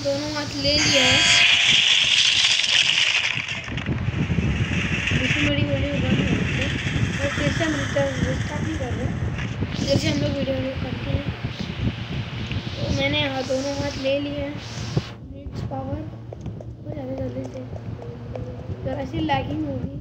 दोनों हाथ ले लिया है। वीडियो और नहीं कर रहे जैसे हम लोग वीडियो करते हैं। तो मैंने यहाँ दोनों हाथ ले लिए हैं। पावर हो जाए जल्दी से जरा सी लैगिंग होगी।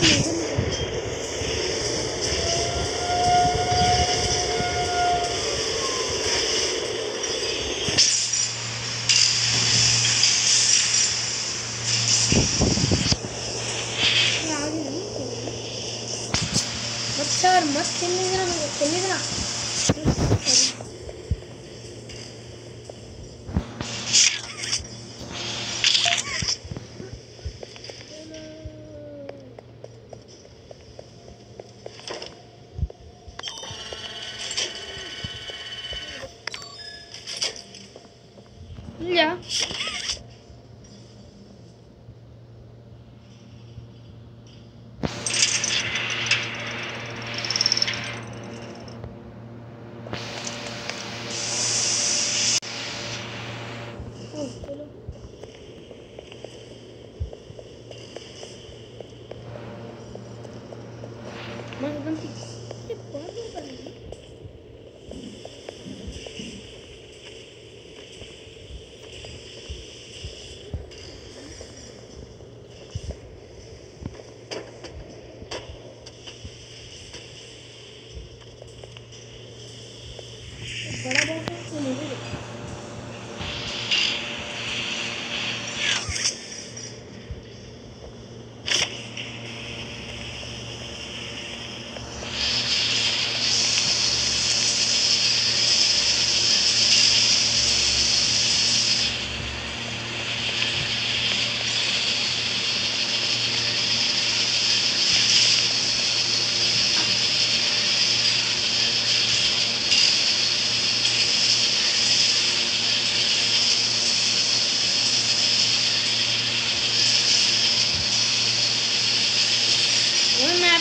Thank you.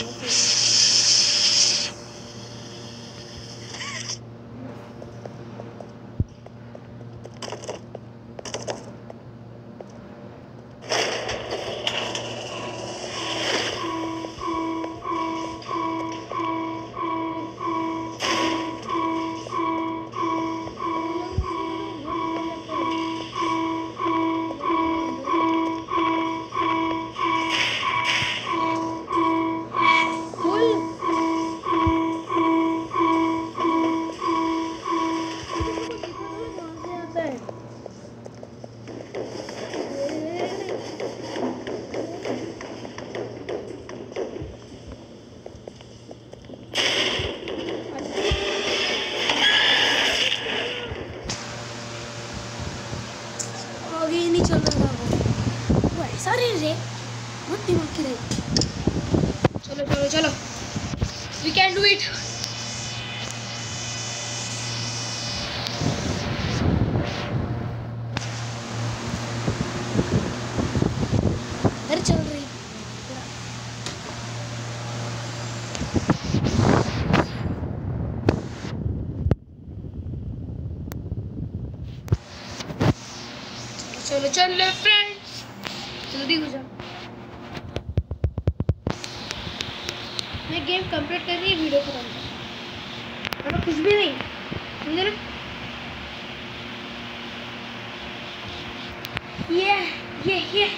Thanks. चलो चलो फ्रेंड्स जल्दी जाओ मैं गेम कंप्लीट कर रही वीडियो खत्म कर कुछ भी नहीं, समझे ना? ये ये ये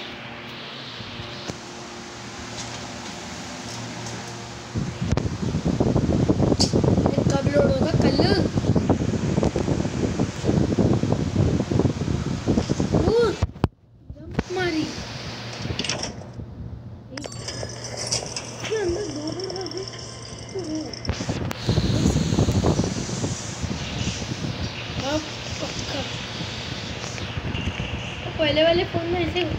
think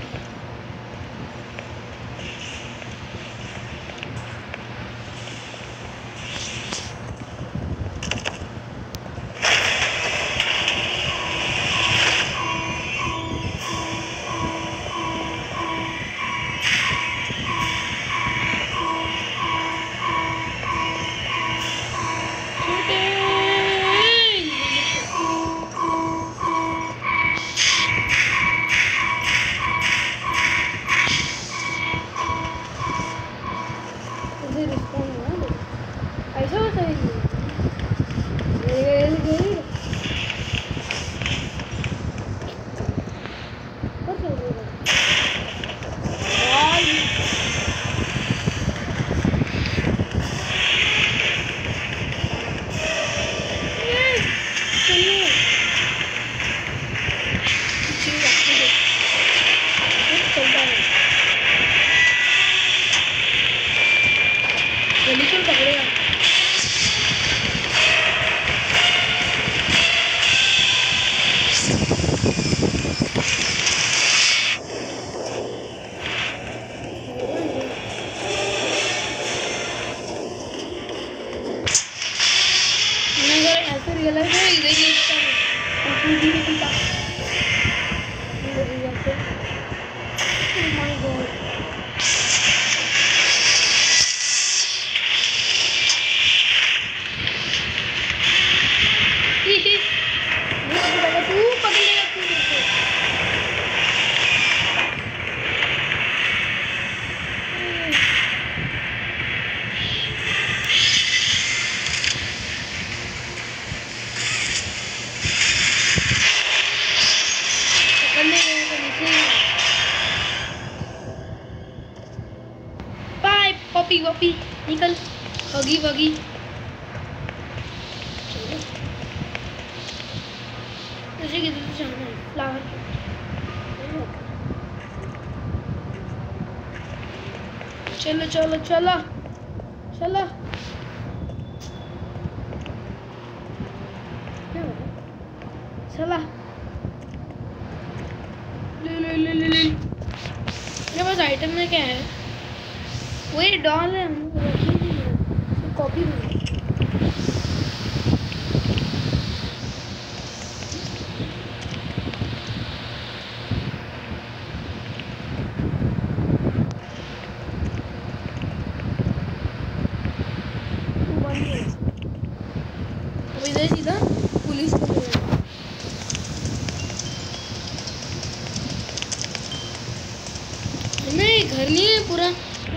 पपी वपी निकल हगी वगी चलो किधर से जाना है? फ्लावर चलो चलो चलो। चलो। चला। ले ले ले ले ले। आइटम में क्या है? वही डॉल है कॉपी में घर नहीं है पूरा पूरे।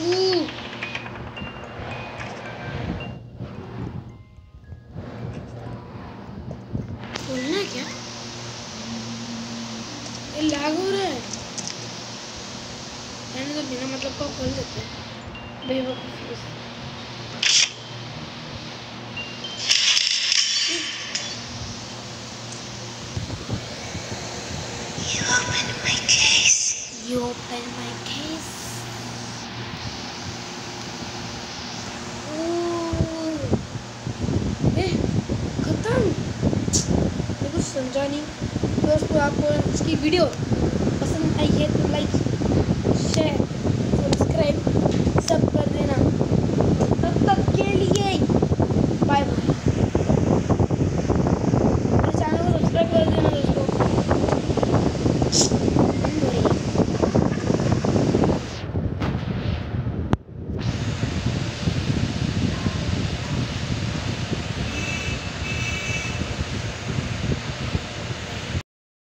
लाइब्रेरी क्या है हो गया मतलब को खोल देते हैं बेवकूफ़ी You open my case. You open my case. खत्म कुछ समझा नहीं दोस्तों आपको इसकी वीडियो पसंद आई है तो लाइक शेयर